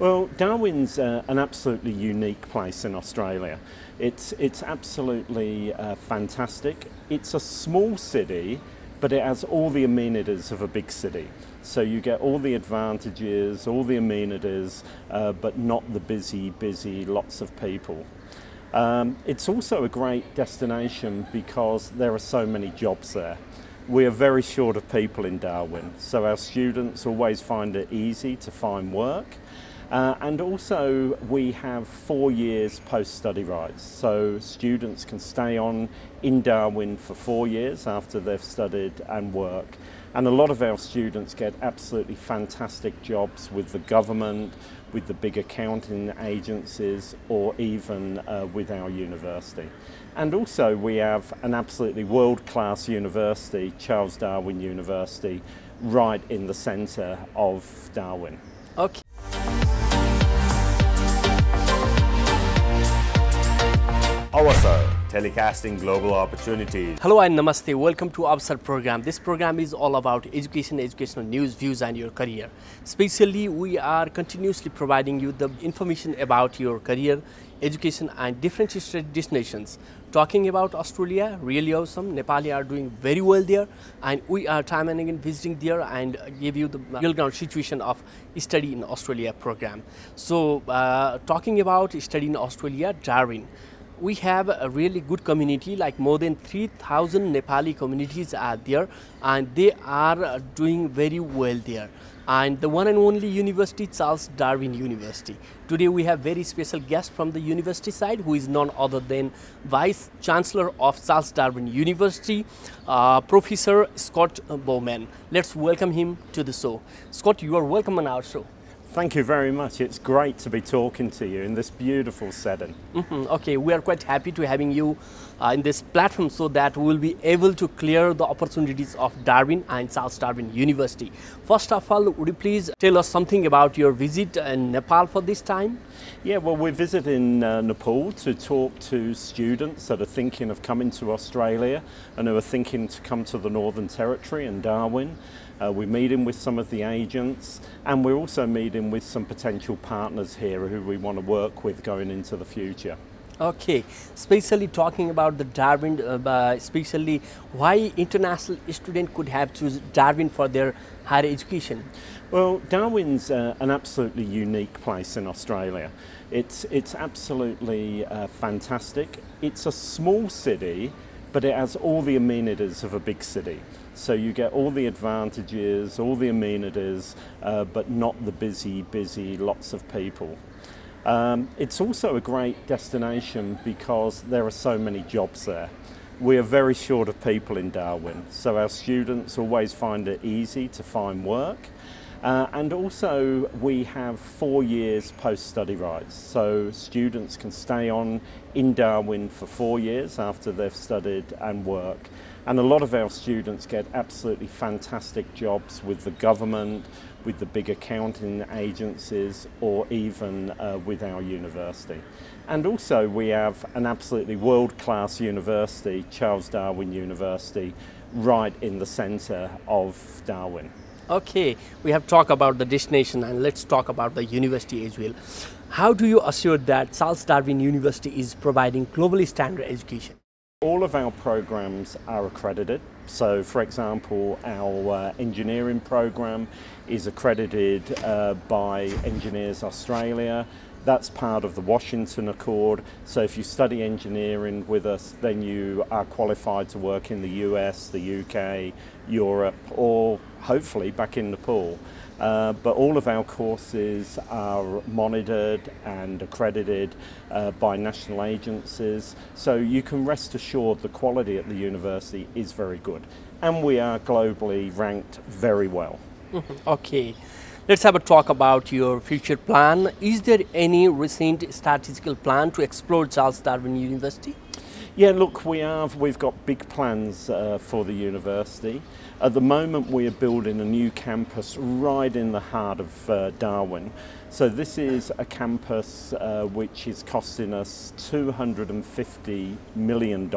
Well, Darwin's uh, an absolutely unique place in Australia. It's, it's absolutely uh, fantastic. It's a small city, but it has all the amenities of a big city. So you get all the advantages, all the amenities, uh, but not the busy, busy, lots of people. Um, it's also a great destination because there are so many jobs there. We are very short of people in Darwin, so our students always find it easy to find work. Uh, and also we have four years post-study rights, so students can stay on in Darwin for four years after they've studied and work. And a lot of our students get absolutely fantastic jobs with the government, with the big accounting agencies, or even uh, with our university. And also we have an absolutely world-class university, Charles Darwin University, right in the centre of Darwin. Okay. Telecasting global opportunities. Hello and namaste. Welcome to Avasar program. This program is all about education, educational news, views and your career. Especially we are continuously providing you the information about your career, education and different destinations. Talking about Australia, really awesome. Nepali are doing very well there and we are time and again visiting there and give you the real ground situation of study in Australia program. So uh, talking about study in Australia, Darwin we have a really good community like more than 3000 Nepali communities are there and they are doing very well there and the one and only university Charles Darwin University. Today we have very special guest from the university side who is none other than Vice Chancellor of Charles Darwin University, uh, Professor Scott Bowman. Let's welcome him to the show. Scott, you are welcome on our show. Thank you very much. It's great to be talking to you in this beautiful setting. Mm -hmm. Okay, we are quite happy to having you uh, in this platform so that we will be able to clear the opportunities of Darwin and Charles Darwin University. First of all, would you please tell us something about your visit in Nepal for this time? Yeah, well, we're visiting uh, Nepal to talk to students that are thinking of coming to Australia and who are thinking to come to the Northern Territory and Darwin. Uh, we're meeting with some of the agents and we're also meeting with some potential partners here who we want to work with going into the future. Okay, especially talking about the Darwin, uh, especially why international student could have choose Darwin for their higher education? Well, Darwin's uh, an absolutely unique place in Australia. It's, it's absolutely uh, fantastic. It's a small city, but it has all the amenities of a big city. So you get all the advantages, all the amenities, uh, but not the busy, busy, lots of people. Um, it's also a great destination because there are so many jobs there. We are very short of people in Darwin, so our students always find it easy to find work. Uh, and also we have four years post-study rights, so students can stay on in Darwin for four years after they've studied and work. And a lot of our students get absolutely fantastic jobs with the government, with the big accounting agencies, or even uh, with our university. And also we have an absolutely world-class university, Charles Darwin University, right in the centre of Darwin. Okay, we have talked about the destination and let's talk about the university as well. How do you assure that Charles Darwin University is providing globally standard education? All of our programs are accredited. So, for example, our uh, engineering program is accredited uh, by Engineers Australia. That's part of the Washington Accord. So, if you study engineering with us, then you are qualified to work in the US, the UK, Europe, or hopefully back in Nepal. Uh, but all of our courses are monitored and accredited uh, by national agencies, so you can rest assured the quality at the university is very good. And we are globally ranked very well. Okay. Let's have a talk about your future plan. Is there any recent statistical plan to explore Charles Darwin University? Yeah, look, we have. We've got big plans uh, for the university. At the moment, we are building a new campus right in the heart of uh, Darwin. So this is a campus uh, which is costing us $250 million.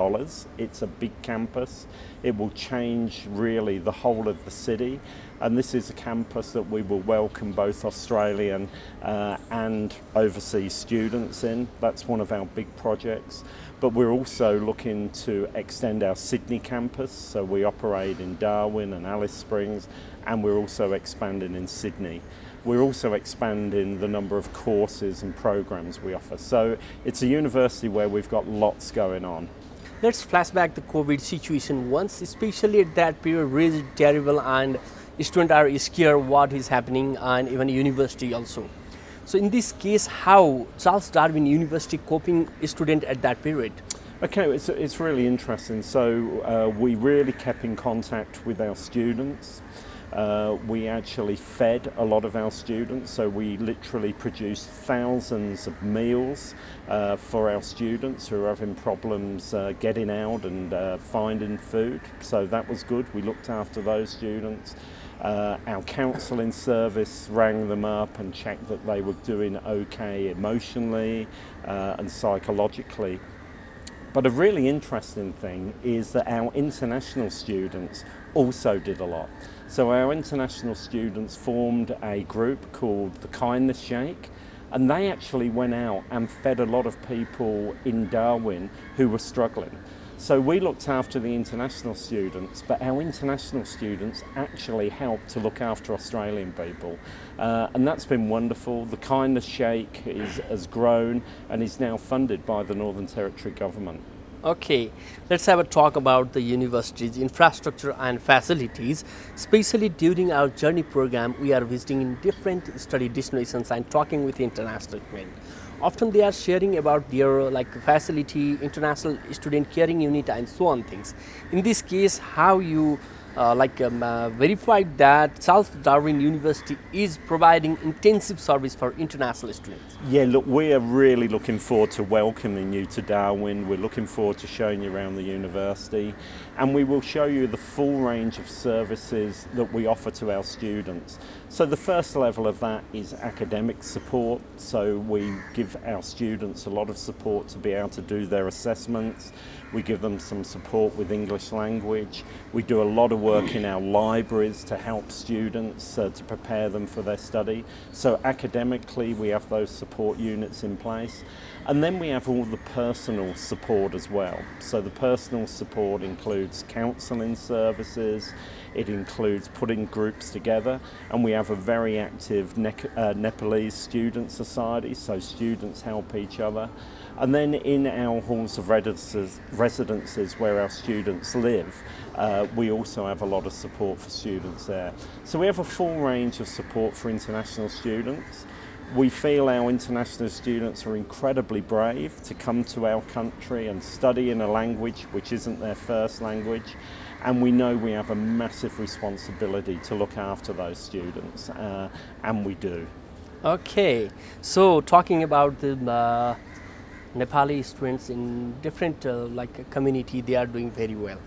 It's a big campus. It will change really the whole of the city. And this is a campus that we will welcome both Australian uh, and overseas students in. That's one of our big projects. But we're also looking to extend our Sydney campus. So we operate in Darwin and Alice Springs, and we're also expanding in Sydney we're also expanding the number of courses and programs we offer. So it's a university where we've got lots going on. Let's flashback the COVID situation once, especially at that period, really terrible and students are scared what is happening and even university also. So in this case, how Charles Darwin University coping student at that period? Okay, it's, it's really interesting. So uh, we really kept in contact with our students. Uh, we actually fed a lot of our students, so we literally produced thousands of meals uh, for our students who are having problems uh, getting out and uh, finding food. So that was good. We looked after those students. Uh, our counselling service rang them up and checked that they were doing okay emotionally uh, and psychologically. But a really interesting thing is that our international students also did a lot. So our international students formed a group called the Kindness Shake and they actually went out and fed a lot of people in Darwin who were struggling. So we looked after the international students, but our international students actually helped to look after Australian people. Uh, and that's been wonderful. The Kindness Shake is, has grown and is now funded by the Northern Territory Government. Okay, let's have a talk about the university's infrastructure and facilities. Especially during our journey program, we are visiting in different study destinations and talking with international students. Often they are sharing about their like facility, international student caring unit and so on things. In this case, how you uh, like um, uh, verified that Charles Darwin University is providing intensive service for international students. Yeah, look, we are really looking forward to welcoming you to Darwin. We're looking forward to showing you around the university and we will show you the full range of services that we offer to our students. So the first level of that is academic support. So we give our students a lot of support to be able to do their assessments. We give them some support with English language. We do a lot of work in our libraries to help students uh, to prepare them for their study. So academically, we have those support units in place. And then we have all the personal support as well. So the personal support includes counselling services, it includes putting groups together, and we have a very active ne uh, Nepalese student society, so students help each other. And then in our halls of residences, where our students live, uh, we also have a lot of support for students there. So we have a full range of support for international students. We feel our international students are incredibly brave to come to our country and study in a language which isn't their first language. And we know we have a massive responsibility to look after those students, uh, and we do. Okay, so talking about the uh, Nepali students in different uh, like community, they are doing very well.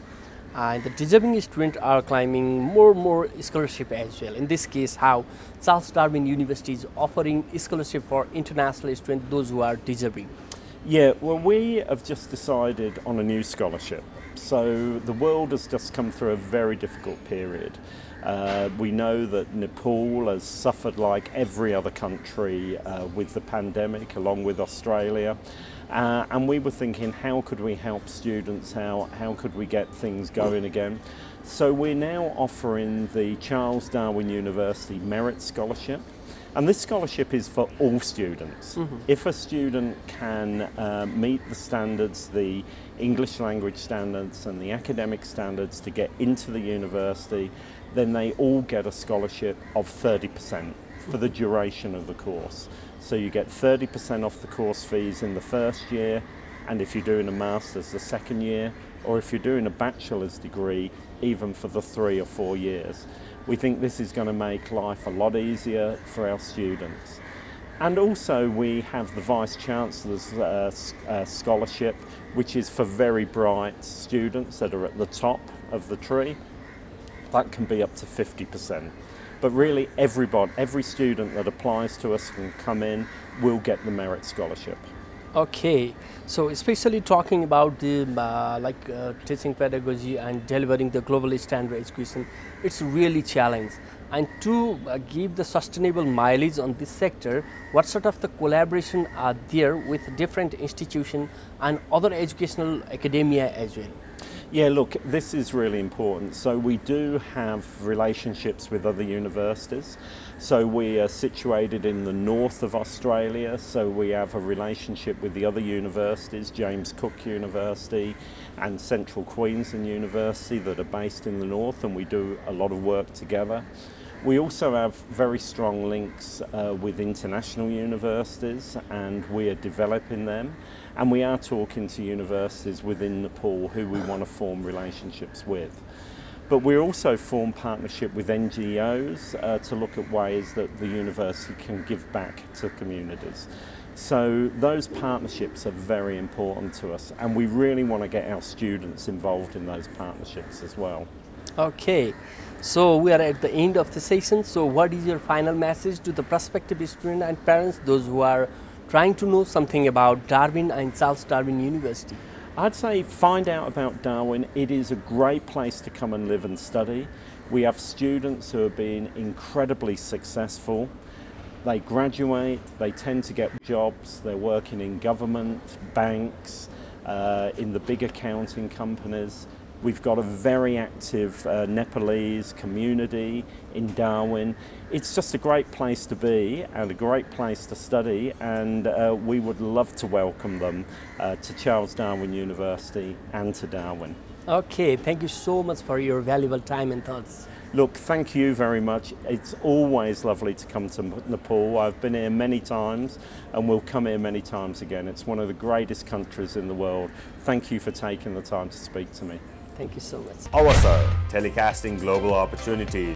And the deserving students are climbing more and more scholarship as well. In this case, how Charles Darwin University is offering scholarship for international students, those who are deserving. Yeah, well, we have just decided on a new scholarship. So the world has just come through a very difficult period. Uh, we know that Nepal has suffered like every other country uh, with the pandemic, along with Australia. Uh, and we were thinking, how could we help students? How, how could we get things going again? So we're now offering the Charles Darwin University Merit Scholarship. And this scholarship is for all students. Mm -hmm. If a student can uh, meet the standards, the English language standards and the academic standards to get into the university, then they all get a scholarship of 30% for the duration of the course. So you get 30% off the course fees in the first year, and if you're doing a master's the second year, or if you're doing a bachelor's degree, even for the three or four years. We think this is going to make life a lot easier for our students. And also we have the Vice Chancellor's uh, uh, scholarship, which is for very bright students that are at the top of the tree. That can be up to 50%. But really, everybody, every student that applies to us and come in will get the merit scholarship. Okay, so especially talking about the uh, like uh, teaching pedagogy and delivering the globally standard education, it's really challenge. And to uh, give the sustainable mileage on this sector, what sort of the collaboration are there with different institution and other educational academia as well? Yeah, look, this is really important. So we do have relationships with other universities. So we are situated in the north of Australia, so we have a relationship with the other universities, James Cook University and Central Queensland University that are based in the north and we do a lot of work together. We also have very strong links uh, with international universities and we are developing them. And we are talking to universities within Nepal who we want to form relationships with. But we also form partnership with NGOs uh, to look at ways that the university can give back to communities. So those partnerships are very important to us and we really want to get our students involved in those partnerships as well. Okay, so we are at the end of the session. So what is your final message to the prospective student and parents, those who are trying to know something about Darwin and Charles Darwin University? I'd say find out about Darwin. It is a great place to come and live and study. We have students who have been incredibly successful. They graduate, they tend to get jobs, they're working in government, banks, uh, in the big accounting companies. We've got a very active uh, Nepalese community in Darwin. It's just a great place to be and a great place to study, and uh, we would love to welcome them uh, to Charles Darwin University and to Darwin. Okay, thank you so much for your valuable time and thoughts. Look, thank you very much. It's always lovely to come to Nepal. I've been here many times and will come here many times again. It's one of the greatest countries in the world. Thank you for taking the time to speak to me. Thank you so much. Awasar, telecasting global opportunities.